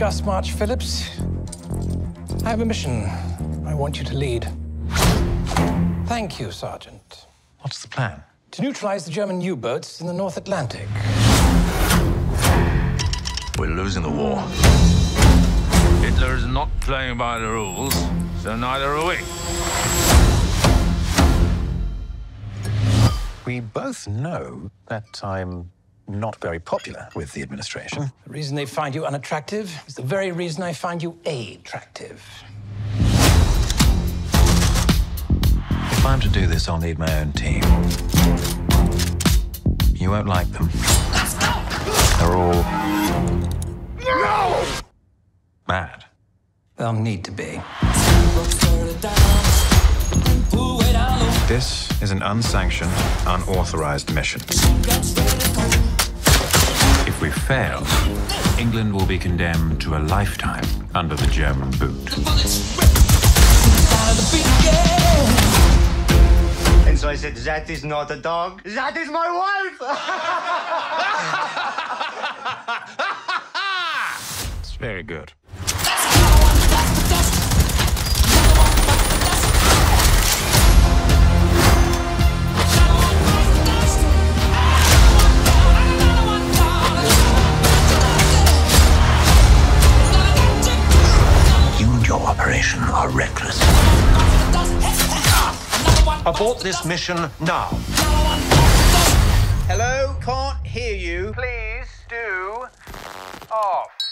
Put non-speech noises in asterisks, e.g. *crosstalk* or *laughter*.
Gus March-Phillipps. I have a mission I want you to lead. Thank you, Sergeant. What's the plan? To neutralize the German U boats in the North Atlantic. We're losing the war. Hitler is not playing by the rules, so neither are we. We both know that I'm not very popular with the administration. Hmm. The reason they find you unattractive is the very reason I find you attractive. If I'm to do this, I'll need my own team. You won't like them. They're all. Mad. They'll need to be. This is an unsanctioned, unauthorized mission. If we fail, England will be condemned to a lifetime under the German boot. And so I said, That is not a dog. That is my wife. *laughs* It's very good. Operation are reckless. Abort this mission now. Hello, can't hear you. Please do off.